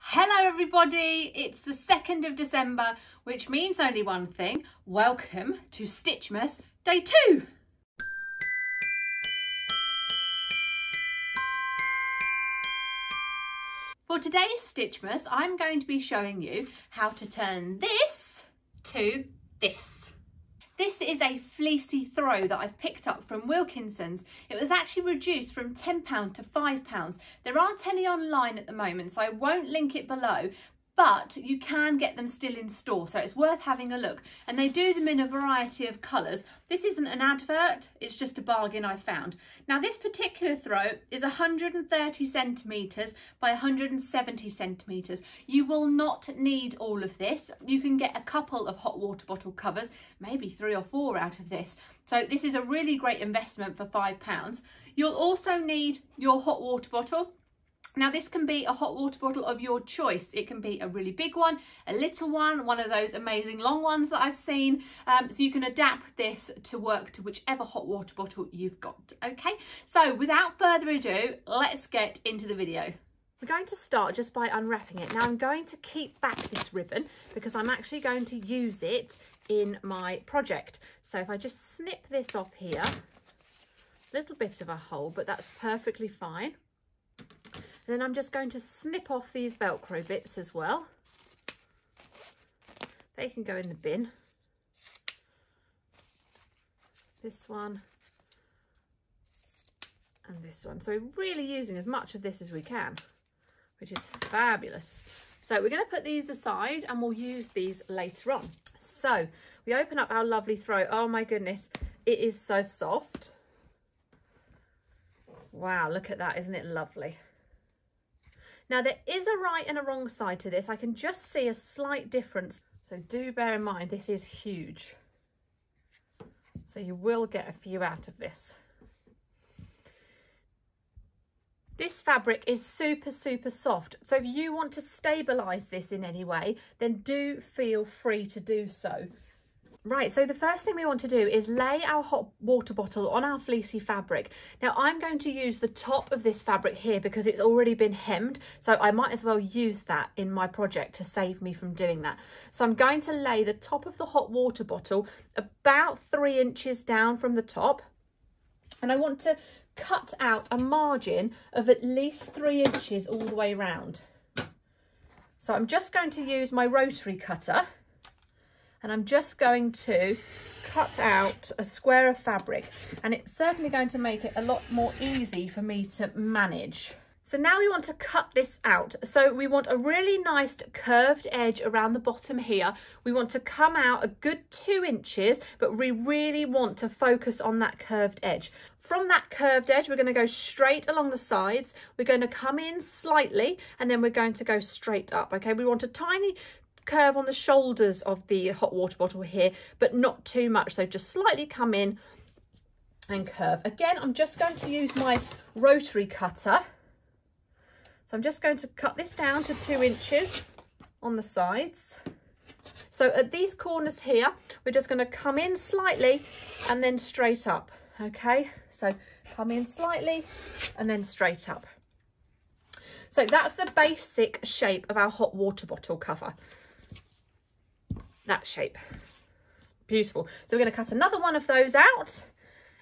Hello everybody, it's the 2nd of December, which means only one thing. Welcome to Stitchmas Day 2. For today's Stitchmas, I'm going to be showing you how to turn this to this. This is a fleecy throw that I've picked up from Wilkinson's. It was actually reduced from £10 to £5. There aren't any online at the moment, so I won't link it below, but you can get them still in store so it's worth having a look. And they do them in a variety of colours. This isn't an advert it's just a bargain I found. Now this particular throw is 130 centimetres by 170 centimetres. You will not need all of this. You can get a couple of hot water bottle covers maybe three or four out of this. So this is a really great investment for five pounds. You'll also need your hot water bottle now this can be a hot water bottle of your choice. It can be a really big one, a little one, one of those amazing long ones that I've seen. Um, so you can adapt this to work to whichever hot water bottle you've got. Okay, so without further ado, let's get into the video. We're going to start just by unwrapping it. Now I'm going to keep back this ribbon because I'm actually going to use it in my project. So if I just snip this off here, little bit of a hole, but that's perfectly fine. Then I'm just going to snip off these Velcro bits as well. They can go in the bin. This one and this one. So really using as much of this as we can, which is fabulous. So we're going to put these aside and we'll use these later on. So we open up our lovely throw. Oh my goodness, it is so soft. Wow, look at that. Isn't it lovely? Now there is a right and a wrong side to this. I can just see a slight difference. So do bear in mind, this is huge. So you will get a few out of this. This fabric is super, super soft. So if you want to stabilise this in any way, then do feel free to do so. Right, so the first thing we want to do is lay our hot water bottle on our fleecy fabric. Now I'm going to use the top of this fabric here because it's already been hemmed, so I might as well use that in my project to save me from doing that. So I'm going to lay the top of the hot water bottle about three inches down from the top, and I want to cut out a margin of at least three inches all the way around. So I'm just going to use my rotary cutter and I'm just going to cut out a square of fabric and it's certainly going to make it a lot more easy for me to manage. So now we want to cut this out. So we want a really nice curved edge around the bottom here. We want to come out a good two inches, but we really want to focus on that curved edge. From that curved edge, we're going to go straight along the sides. We're going to come in slightly and then we're going to go straight up. Okay, we want a tiny curve on the shoulders of the hot water bottle here, but not too much. So just slightly come in and curve. Again, I'm just going to use my rotary cutter. So I'm just going to cut this down to two inches on the sides. So at these corners here, we're just going to come in slightly and then straight up. Okay, so come in slightly and then straight up. So that's the basic shape of our hot water bottle cover that shape. Beautiful. So we're going to cut another one of those out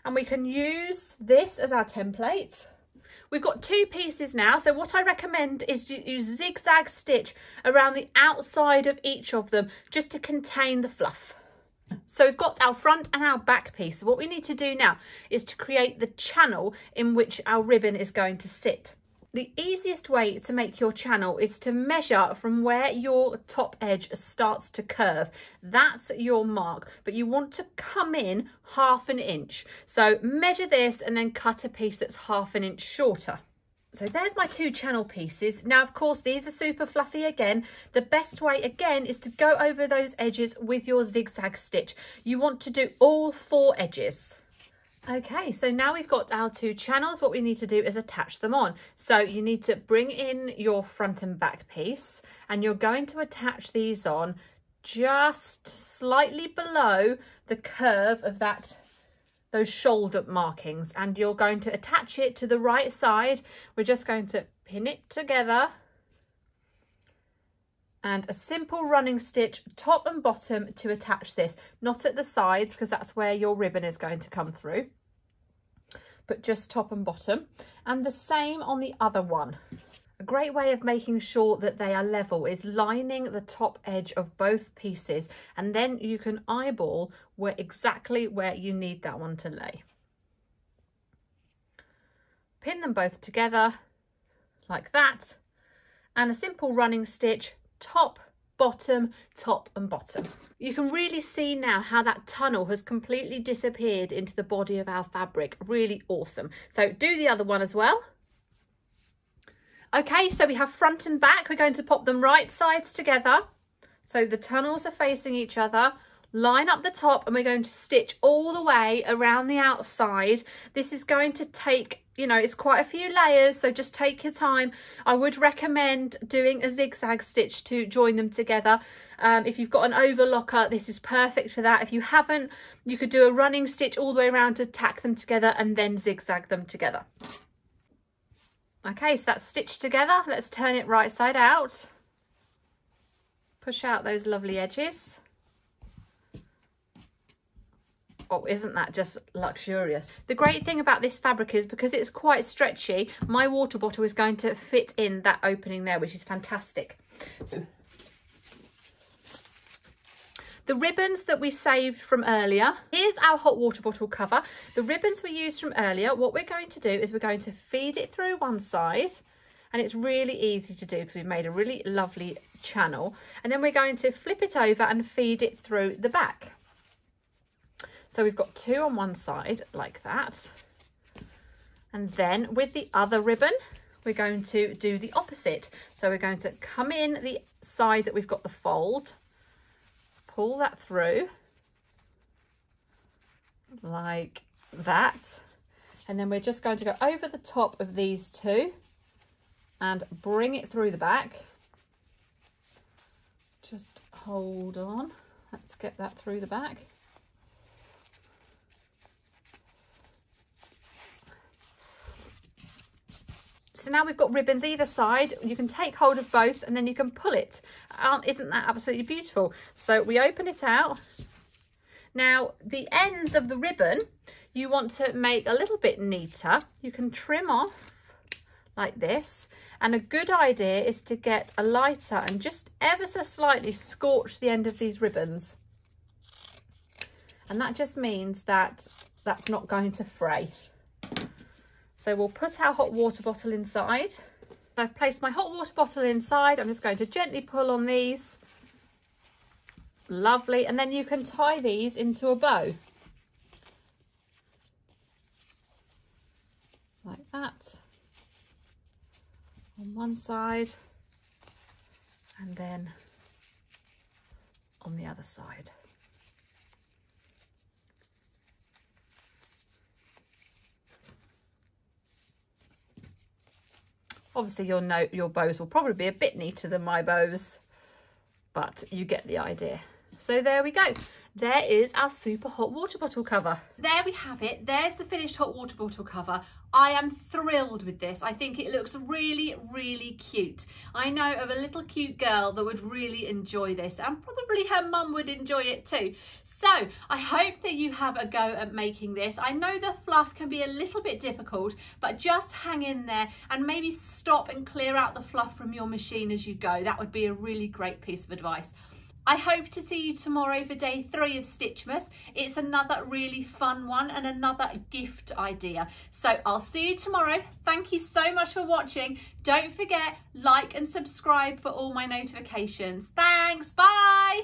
and we can use this as our template. We've got two pieces now, so what I recommend is you use zigzag stitch around the outside of each of them just to contain the fluff. So we've got our front and our back piece. What we need to do now is to create the channel in which our ribbon is going to sit. The easiest way to make your channel is to measure from where your top edge starts to curve. That's your mark, but you want to come in half an inch. So measure this and then cut a piece that's half an inch shorter. So there's my two channel pieces. Now, of course, these are super fluffy again. The best way, again, is to go over those edges with your zigzag stitch. You want to do all four edges. Okay, so now we've got our two channels. What we need to do is attach them on. So you need to bring in your front and back piece and you're going to attach these on just slightly below the curve of that those shoulder markings and you're going to attach it to the right side. We're just going to pin it together and a simple running stitch top and bottom to attach this. Not at the sides because that's where your ribbon is going to come through but just top and bottom. And the same on the other one. A great way of making sure that they are level is lining the top edge of both pieces and then you can eyeball where exactly where you need that one to lay. Pin them both together like that and a simple running stitch top, bottom, top and bottom. You can really see now how that tunnel has completely disappeared into the body of our fabric. Really awesome. So do the other one as well. Okay, so we have front and back. We're going to pop them right sides together. So the tunnels are facing each other line up the top and we're going to stitch all the way around the outside. This is going to take, you know, it's quite a few layers, so just take your time. I would recommend doing a zigzag stitch to join them together. Um, if you've got an overlocker, this is perfect for that. If you haven't, you could do a running stitch all the way around to tack them together and then zigzag them together. Okay, so that's stitched together. Let's turn it right side out. Push out those lovely edges. Isn't that just luxurious? The great thing about this fabric is because it's quite stretchy, my water bottle is going to fit in that opening there, which is fantastic. So, the ribbons that we saved from earlier, here's our hot water bottle cover. The ribbons we used from earlier, what we're going to do is we're going to feed it through one side and it's really easy to do because we've made a really lovely channel and then we're going to flip it over and feed it through the back. So we've got two on one side like that. And then with the other ribbon, we're going to do the opposite. So we're going to come in the side that we've got the fold, pull that through like that. And then we're just going to go over the top of these two and bring it through the back. Just hold on. Let's get that through the back. So now we've got ribbons either side. You can take hold of both and then you can pull it. Um, isn't that absolutely beautiful? So we open it out. Now the ends of the ribbon, you want to make a little bit neater. You can trim off like this. And a good idea is to get a lighter and just ever so slightly scorch the end of these ribbons. And that just means that that's not going to fray. So we'll put our hot water bottle inside. I've placed my hot water bottle inside. I'm just going to gently pull on these. Lovely. And then you can tie these into a bow. Like that. On one side. And then on the other side. Obviously your your bows will probably be a bit neater than my bows, but you get the idea. So there we go. There is our super hot water bottle cover. There we have it. There's the finished hot water bottle cover. I am thrilled with this. I think it looks really, really cute. I know of a little cute girl that would really enjoy this and probably her mum would enjoy it too. So I hope that you have a go at making this. I know the fluff can be a little bit difficult, but just hang in there and maybe stop and clear out the fluff from your machine as you go. That would be a really great piece of advice. I hope to see you tomorrow for day three of Stitchmas. It's another really fun one and another gift idea. So I'll see you tomorrow. Thank you so much for watching. Don't forget, like and subscribe for all my notifications. Thanks, bye.